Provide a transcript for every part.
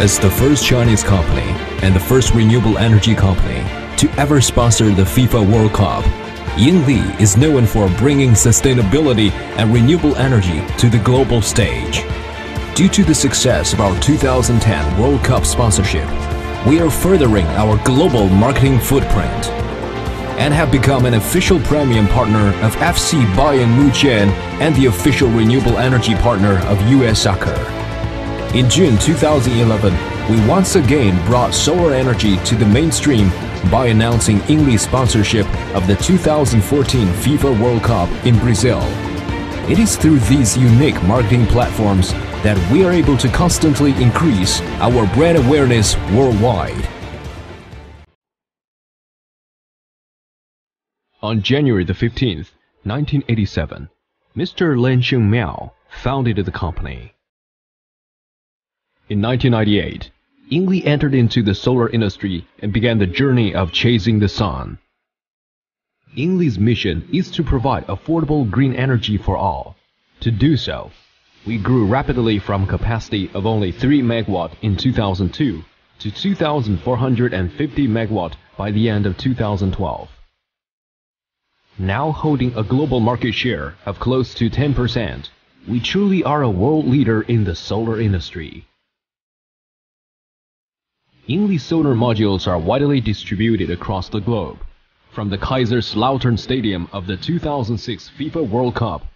As the first Chinese company and the first renewable energy company to ever sponsor the FIFA World Cup, Yingli is known for bringing sustainability and renewable energy to the global stage. Due to the success of our 2010 World Cup sponsorship, we are furthering our global marketing footprint and have become an official premium partner of FC Bayern Munich and the official renewable energy partner of US Soccer. In June 2011, we once again brought solar energy to the mainstream by announcing Yingli's sponsorship of the 2014 FIFA World Cup in Brazil. It is through these unique marketing platforms that we are able to constantly increase our brand awareness worldwide. On January the 15th, 1987, Mr. Liansheng Miao founded the company. In 1998, Yingli entered into the solar industry and began the journey of chasing the sun. Yingli's mission is to provide affordable green energy for all. To do so, we grew rapidly from capacity of only 3 megawatt in 2002 to 2,450 megawatt by the end of 2012 now holding a global market share of close to 10%, we truly are a world leader in the solar industry. Yingli solar modules are widely distributed across the globe, from the Kaiserslautern Stadium of the 2006 FIFA World Cup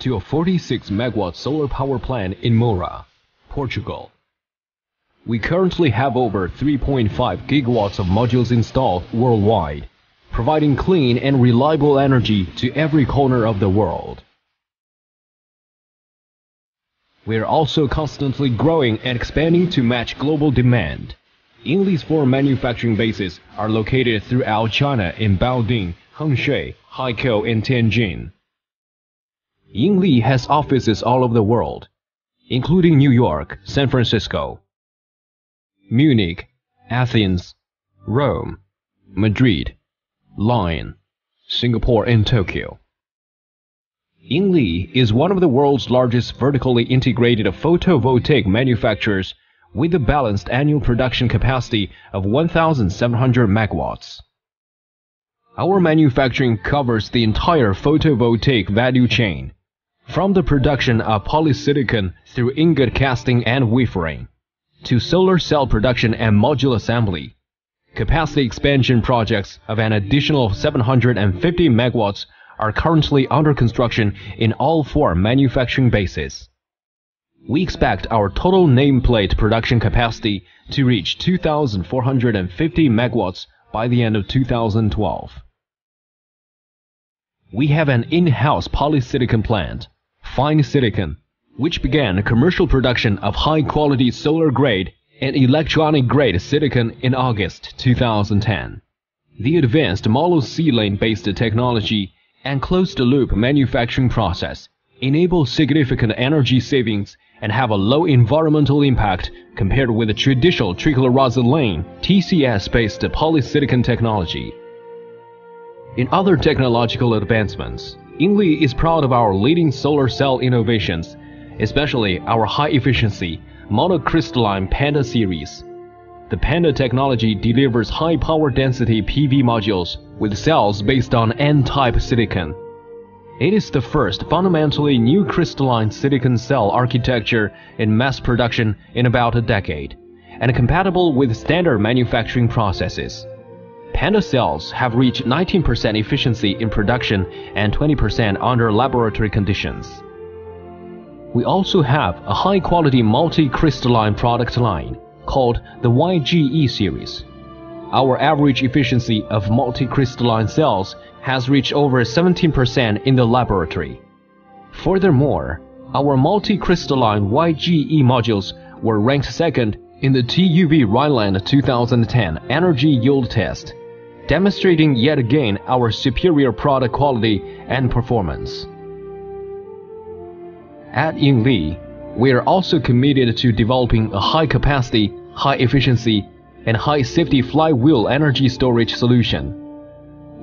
to a 46 megawatt solar power plant in Moura, Portugal. We currently have over 3.5 gigawatts of modules installed worldwide providing clean and reliable energy to every corner of the world. We are also constantly growing and expanding to match global demand. Yingli's four manufacturing bases are located throughout China in Baoding, Hengshui, Haikou, and Tianjin. Yingli has offices all over the world, including New York, San Francisco, Munich, Athens, Rome, Madrid, Lyon, Singapore and Tokyo. Yingli is one of the world's largest vertically integrated photovoltaic manufacturers with a balanced annual production capacity of 1,700 megawatts. Our manufacturing covers the entire photovoltaic value chain, from the production of polysilicon through ingot casting and wafering, to solar cell production and module assembly, Capacity expansion projects of an additional 750 megawatts are currently under construction in all four manufacturing bases. We expect our total nameplate production capacity to reach 2,450 megawatts by the end of 2012. We have an in-house polysilicon plant, Fine Silicon, which began commercial production of high-quality solar-grade and electronic-grade silicon in August 2010. The advanced monosilane-based technology and closed-loop manufacturing process enable significant energy savings and have a low environmental impact compared with the traditional trichlorosilane TCS-based polysilicon technology. In other technological advancements, Yingli is proud of our leading solar cell innovations, especially our high-efficiency monocrystalline Panda series. The Panda technology delivers high power density PV modules with cells based on N-type silicon. It is the first fundamentally new crystalline silicon cell architecture in mass production in about a decade, and compatible with standard manufacturing processes. Panda cells have reached 19% efficiency in production and 20% under laboratory conditions. We also have a high-quality multi-crystalline product line called the YGE series. Our average efficiency of multi-crystalline cells has reached over 17% in the laboratory. Furthermore, our multi-crystalline YGE modules were ranked second in the TUV Rheinland 2010 Energy Yield Test, demonstrating yet again our superior product quality and performance. At Yingli, we are also committed to developing a high capacity, high efficiency, and high safety flywheel energy storage solution.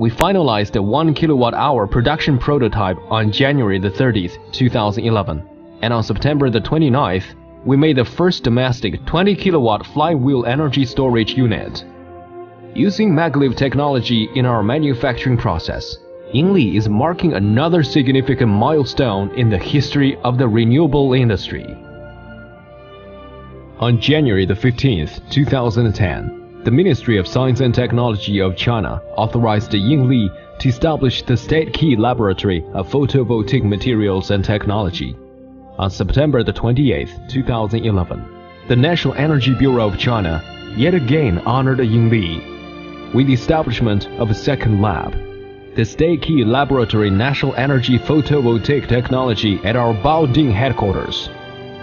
We finalized a 1 kilowatt hour production prototype on January the 30th, 2011, and on September the 29th, we made the first domestic 20 kilowatt flywheel energy storage unit. Using maglev technology in our manufacturing process, Yingli is marking another significant milestone in the history of the renewable industry. On January the 15th, 2010, the Ministry of Science and Technology of China authorized Yingli to establish the State Key Laboratory of Photovoltaic Materials and Technology. On September the 28th, 2011, the National Energy Bureau of China yet again honored Yingli with the establishment of a second lab the State Key Laboratory National Energy Photovoltaic Technology at our Baoding headquarters.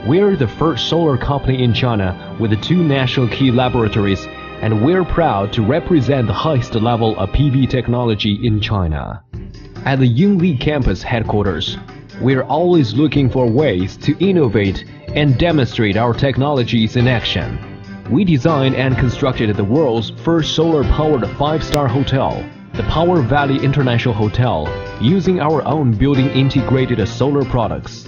We're the first solar company in China with two national key laboratories, and we're proud to represent the highest level of PV technology in China. At the Yingli campus headquarters, we're always looking for ways to innovate and demonstrate our technologies in action. We designed and constructed the world's first solar-powered five-star hotel the Power Valley International Hotel using our own building integrated solar products.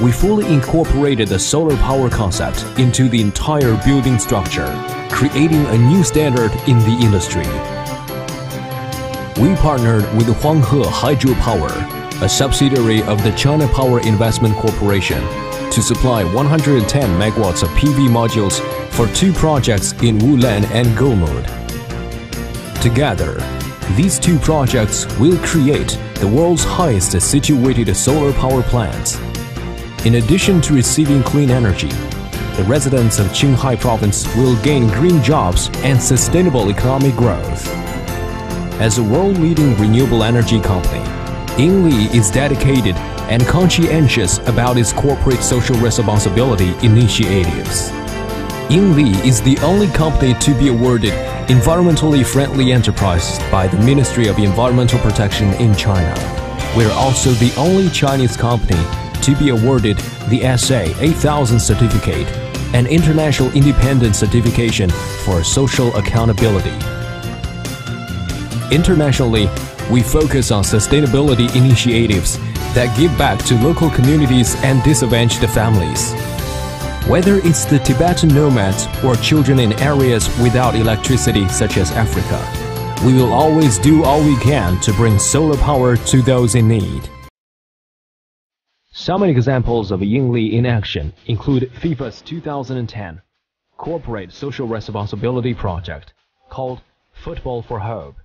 We fully incorporated the solar power concept into the entire building structure, creating a new standard in the industry. We partnered with Huanghe Hydropower, a subsidiary of the China Power Investment Corporation, to supply 110 megawatts of PV modules for two projects in Wulan and Golmud. Together, these two projects will create the world's highest situated solar power plants. In addition to receiving clean energy, the residents of Qinghai province will gain green jobs and sustainable economic growth. As a world-leading renewable energy company, Yingli is dedicated and conscientious about its corporate social responsibility initiatives. Yingli is the only company to be awarded environmentally friendly enterprise by the Ministry of Environmental Protection in China. We're also the only Chinese company to be awarded the SA 8000 certificate, an international independent certification for social accountability. Internationally, we focus on sustainability initiatives that give back to local communities and disadvantaged families. Whether it's the Tibetan nomads or children in areas without electricity such as Africa, we will always do all we can to bring solar power to those in need. Some examples of Yingli in action include FIFA's 2010 corporate social responsibility project called Football for Hope.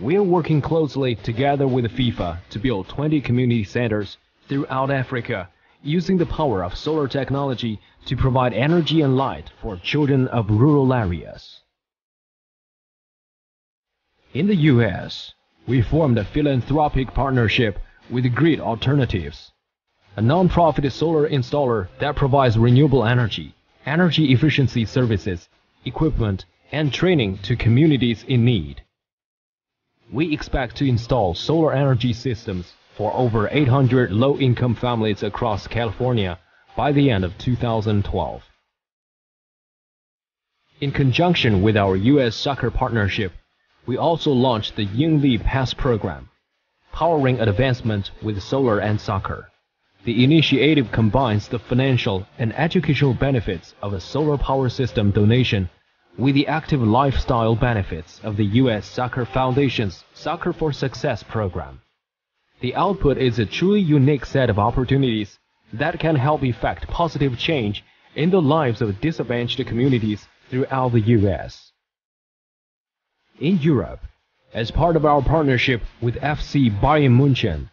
We are working closely together with FIFA to build 20 community centers throughout Africa using the power of solar technology to provide energy and light for children of rural areas. In the US, we formed a philanthropic partnership with Grid Alternatives, a non-profit solar installer that provides renewable energy, energy efficiency services, equipment, and training to communities in need. We expect to install solar energy systems for over 800 low-income families across California by the end of 2012. In conjunction with our U.S. soccer partnership, we also launched the Yingli Pass program, powering advancement with solar and soccer. The initiative combines the financial and educational benefits of a solar power system donation with the active lifestyle benefits of the U.S. Soccer Foundation's Soccer for Success program. The output is a truly unique set of opportunities that can help effect positive change in the lives of disadvantaged communities throughout the US. In Europe, as part of our partnership with FC Bayern München,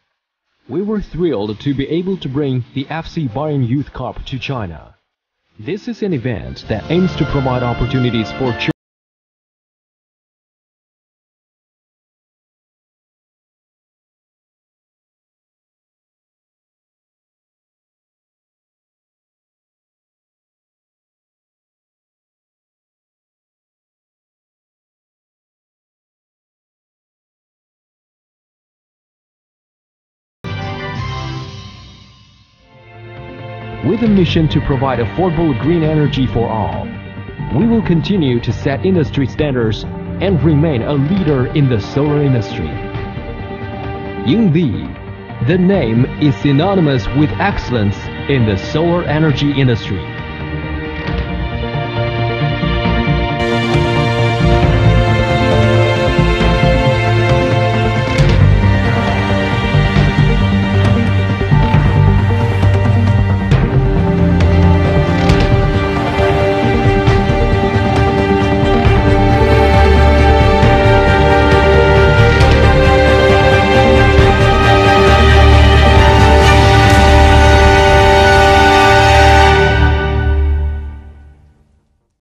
we were thrilled to be able to bring the FC Bayern Youth Cup to China. This is an event that aims to provide opportunities for children with a mission to provide affordable green energy for all. We will continue to set industry standards and remain a leader in the solar industry. Yingli, the name is synonymous with excellence in the solar energy industry.